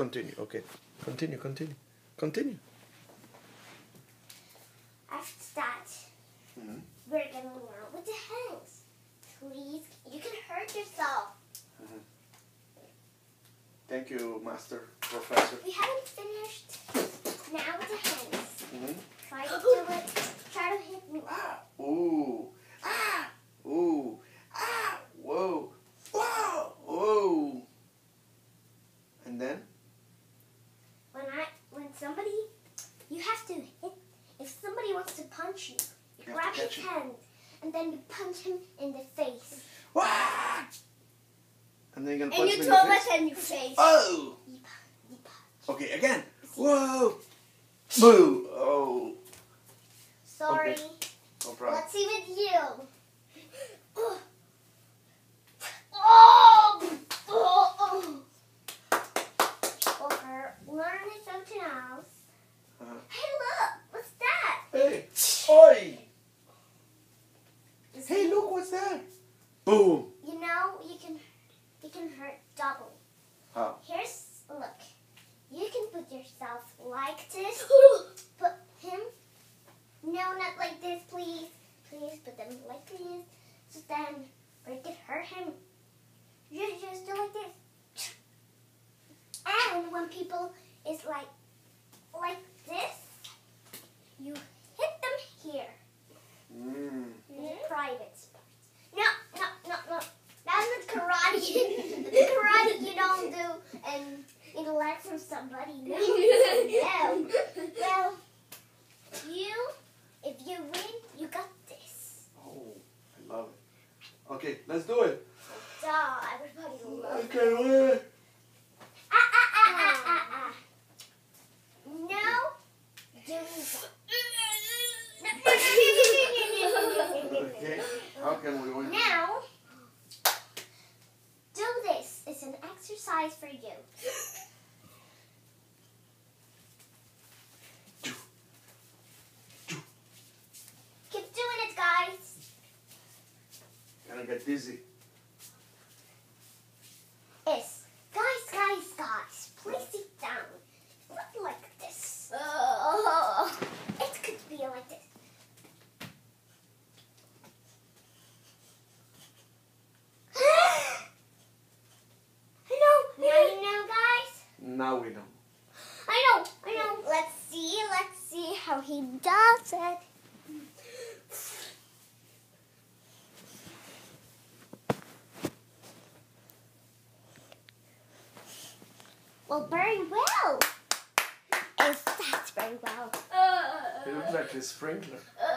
continue. Okay. Continue, continue. Continue. After that, Mhm. we're gonna learn with the hands. Please, you can hurt yourself. Thank you, Master Professor. We haven't finished. Now with the hands. Mhm. Try to do it. Try to hit me. Ah, ooh, ah, ooh, ah, whoa, whoa, whoa. And then? When I, when somebody, you have to hit. If somebody wants to punch you, you You grab his hand and then you punch him in the face. Wah! And then you're gonna And punch you throw in the face? in your face. Oh! You pu- you punch. Okay, again. Whoa! Boo! Oh, Sorry. Okay. no problem. Let's see with you. Oh! Oh! Oh! Or learn something else. Uh-huh. Hey, look! What's that? Hey! Oi! Is Hey, look, what's that? Boom! You know you can you can hurt double. How? Here's look. You can put yourself like this. Put him. No, not like this, please. Please put them like this. So then we can hurt him. You just do like this. And when people is like like this, you hit them here Mm. the private spots. No, no, no, no. That's the karate. the karate you don't do and you learn from somebody. No, no. Well, you, if you win, you got this. Oh, I love it. Okay, let's do it. Duh, everybody loves I can't wait. Ah, ah, ah, ah, ah, ah. No, do that. Okay, how can we win? Now, do this. It's an exercise for you. Keep doing it, guys. Gonna get dizzy. Is guys, guys, guys. Please sit down. Not like this. Oh, it could be like this. I know. Now you know, guys. Now we know. I know. I know. Let's see. Let's see how he does it. Well, very well. If that's very well. It looks like a sprinkler. Uh, uh, uh.